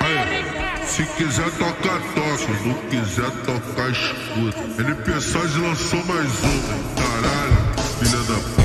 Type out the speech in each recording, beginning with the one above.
Américas. Se quiser tocar, toca. Se não quiser tocar, escuta. NP Saz lançou mais uma. Caralho, filha da puta.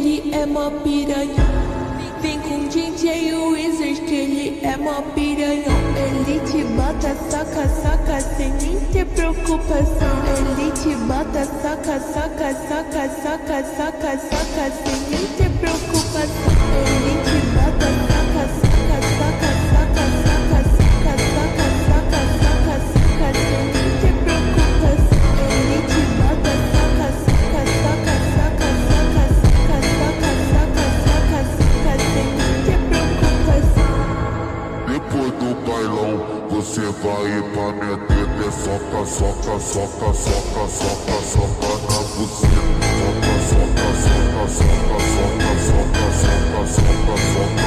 Ele é mó piranha. Vem com DJ Wizard ele é mó piranha. Ele te bota, saca, saca, sem nem ter preocupação. Ele te bota, saca, saca, saca, saca, saca, saca, sem nem ter preocupação. Você vai pra minha teta é soca, soca, soca, soca, soca, soca na buceta. Soca, soca, soca, soca, soca, soca, soca, soca, soca,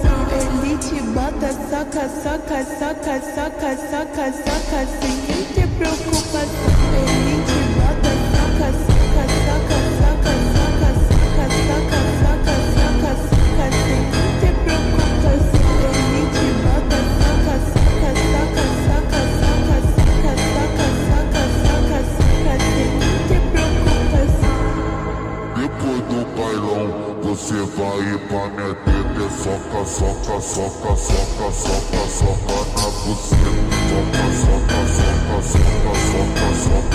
são elite, bota soca, soca, soca, soca, soca, soca, sem ter preocupação. você vai pra minha teta é soca, soca, soca, soca, soca, soca na buceta. Soca, soca, soca, soca, soca, soca.